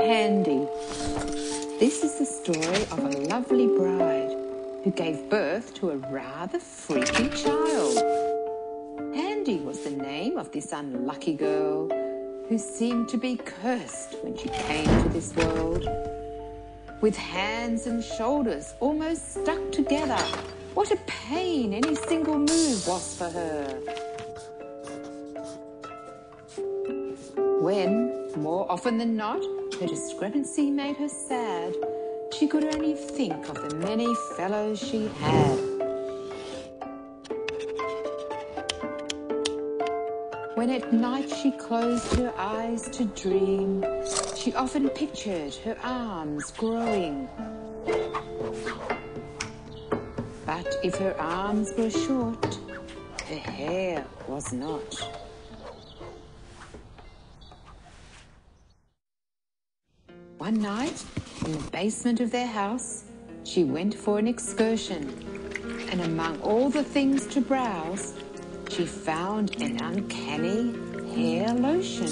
Handy. This is the story of a lovely bride who gave birth to a rather freaky child. Handy was the name of this unlucky girl who seemed to be cursed when she came to this world. With hands and shoulders almost stuck together, what a pain any single move was for her. When, more often than not, her discrepancy made her sad, she could only think of the many fellows she had. When at night she closed her eyes to dream, she often pictured her arms growing. But if her arms were short, her hair was not. One night, in the basement of their house, she went for an excursion, and among all the things to browse, she found an uncanny hair lotion.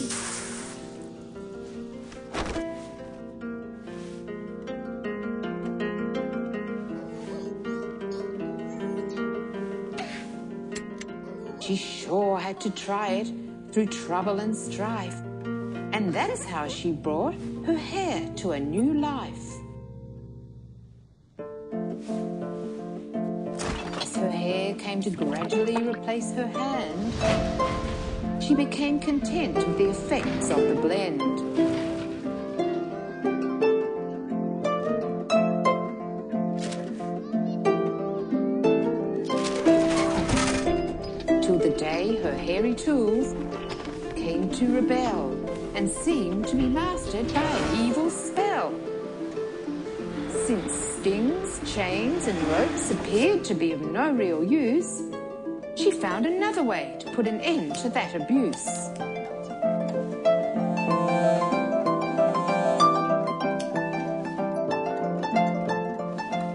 She sure had to try it through trouble and strife. And that is how she brought her hair to a new life. As her hair came to gradually replace her hand, she became content with the effects of the blend. Till the day her hairy tools came to rebel and seemed to be mastered by an evil spell. Since stings, chains, and ropes appeared to be of no real use, she found another way to put an end to that abuse.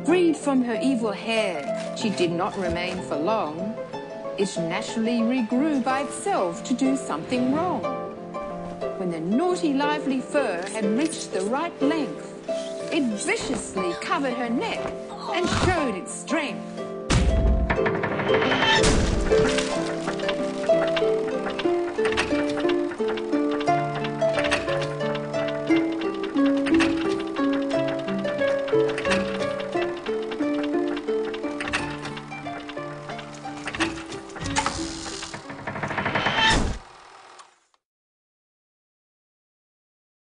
Freed from her evil hair, she did not remain for long. It naturally regrew by itself to do something wrong. When the naughty lively fur had reached the right length, it viciously covered her neck and showed its strength.